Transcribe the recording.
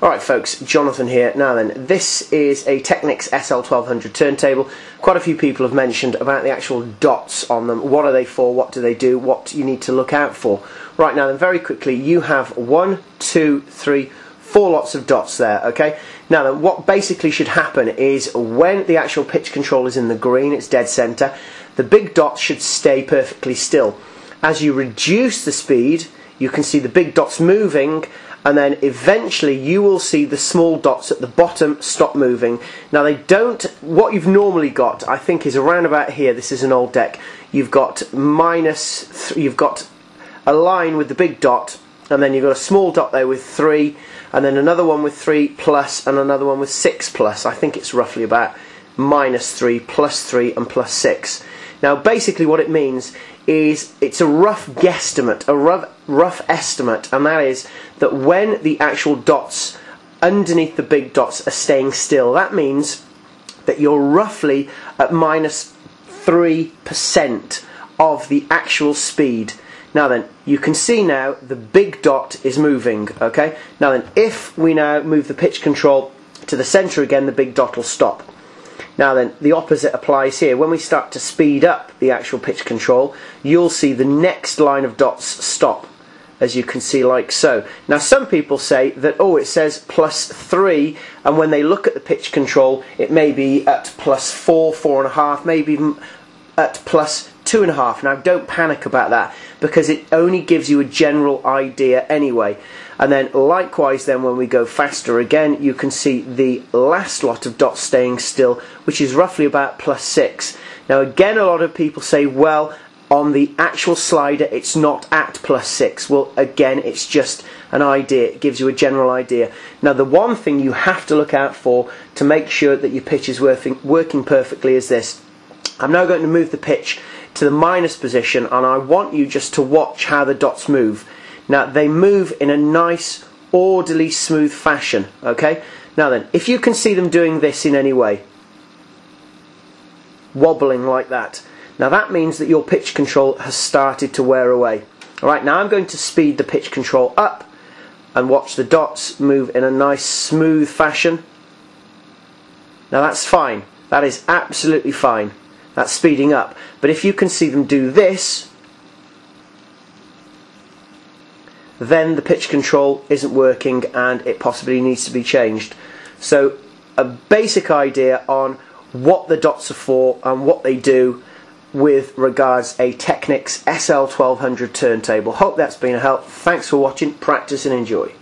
Alright folks, Jonathan here. Now then, this is a Technics SL1200 turntable. Quite a few people have mentioned about the actual dots on them. What are they for? What do they do? What you need to look out for? Right now then, very quickly, you have one, two, three, four lots of dots there, okay? Now then, what basically should happen is when the actual pitch control is in the green, it's dead center, the big dots should stay perfectly still. As you reduce the speed, you can see the big dots moving and then eventually you will see the small dots at the bottom stop moving. Now they don't, what you've normally got I think is around about here, this is an old deck, you've got minus, you've got a line with the big dot and then you've got a small dot there with 3 and then another one with 3 plus and another one with 6 plus. I think it's roughly about minus 3 plus 3 and plus 6. Now basically what it means is it's a rough guesstimate, a rough, rough estimate, and that is that when the actual dots underneath the big dots are staying still, that means that you're roughly at minus 3% of the actual speed. Now then, you can see now the big dot is moving, okay? Now then, if we now move the pitch control to the centre again, the big dot will stop. Now then, the opposite applies here. When we start to speed up the actual pitch control, you'll see the next line of dots stop, as you can see like so. Now some people say that, oh, it says plus 3, and when they look at the pitch control, it may be at plus 4, 4.5, maybe even at plus two and a half. Now don't panic about that because it only gives you a general idea anyway. And then likewise then when we go faster again you can see the last lot of dots staying still which is roughly about plus six. Now again a lot of people say well on the actual slider it's not at plus six. Well again it's just an idea, it gives you a general idea. Now the one thing you have to look out for to make sure that your pitch is working, working perfectly is this. I'm now going to move the pitch to the minus position and I want you just to watch how the dots move. Now they move in a nice orderly smooth fashion okay? Now then if you can see them doing this in any way wobbling like that now that means that your pitch control has started to wear away. Alright now I'm going to speed the pitch control up and watch the dots move in a nice smooth fashion. Now that's fine. That is absolutely fine that's speeding up. But if you can see them do this, then the pitch control isn't working and it possibly needs to be changed. So a basic idea on what the dots are for and what they do with regards a Technics SL1200 turntable. Hope that's been a help. Thanks for watching. Practice and enjoy.